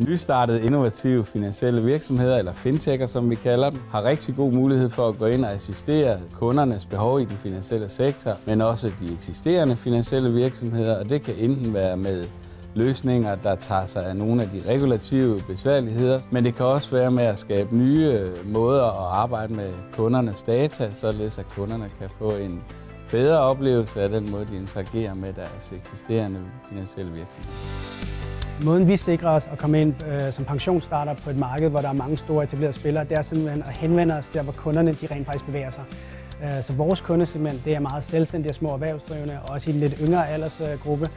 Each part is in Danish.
Nystartede innovative finansielle virksomheder, eller fintech'er som vi kalder dem, har rigtig god mulighed for at gå ind og assistere kundernes behov i den finansielle sektor, men også de eksisterende finansielle virksomheder, og det kan enten være med løsninger, der tager sig af nogle af de regulative besværligheder, men det kan også være med at skabe nye øh, måder at arbejde med kundernes data, således at kunderne kan få en bedre oplevelse af den måde, de interagerer med deres eksisterende finansielle virksomhed. Måden vi sikrer os at komme ind øh, som pensionsstarter på et marked, hvor der er mange store etablerede spillere, det er simpelthen at henvende os der, hvor kunderne de rent faktisk bevæger sig. Øh, så vores kundesegment det er meget selvstændige og små erhvervsdrivende, også i en lidt yngre aldersgruppe.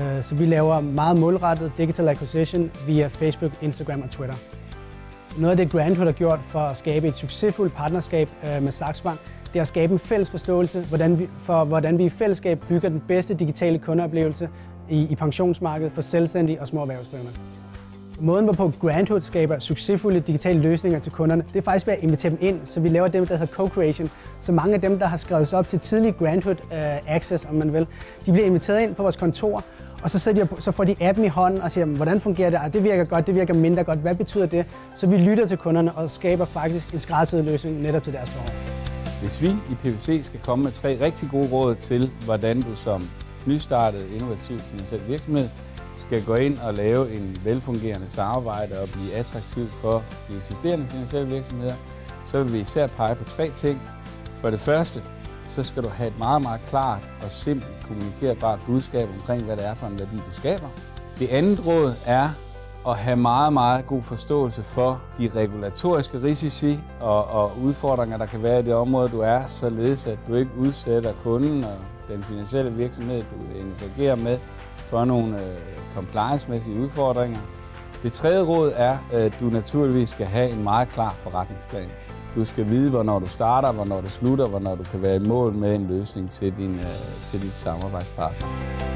Øh, øh, så vi laver meget målrettet digital acquisition via Facebook, Instagram og Twitter. Noget af det Grandhood har gjort for at skabe et succesfuldt partnerskab øh, med Saxbank, det er at skabe en fælles forståelse hvordan vi, for, hvordan vi i fællesskab bygger den bedste digitale kundeoplevelse i, i pensionsmarkedet for selvstændige og små erhvervsdrivende. Måden, hvorpå Grandhood skaber succesfulde digitale løsninger til kunderne, det er faktisk ved at invitere dem ind, så vi laver det, der hedder co-creation. Så mange af dem, der har skrevet sig op til tidlig Grandhood uh, øh, Access, om man vil, de bliver inviteret ind på vores kontor, og så, de, så får de appen i hånden og siger, hvordan fungerer det? Ah, det virker godt, det virker mindre godt. Hvad betyder det? Så vi lytter til kunderne og skaber faktisk en skræddersyet løsning netop til deres behov. Hvis vi i PVC skal komme med tre rigtig gode råd til, hvordan du som nystartet innovativ finansiel virksomhed skal gå ind og lave en velfungerende samarbejde og blive attraktiv for de eksisterende finansielle virksomheder, så vil vi især pege på tre ting. For det første, så skal du have et meget, meget klart og simpelt kommunikerbart budskab omkring, hvad det er for en værdi, du skaber. Det andet råd er at have meget, meget god forståelse for de regulatoriske risici og, og udfordringer, der kan være i det område, du er, således at du ikke udsætter kunden og den finansielle virksomhed, du interagerer med, for nogle øh, compliance-mæssige udfordringer. Det tredje råd er, at du naturligvis skal have en meget klar forretningsplan. Du skal vide, hvornår du starter, hvornår du slutter, hvornår du kan være i mål med en løsning til, din, øh, til dit samarbejdspartner.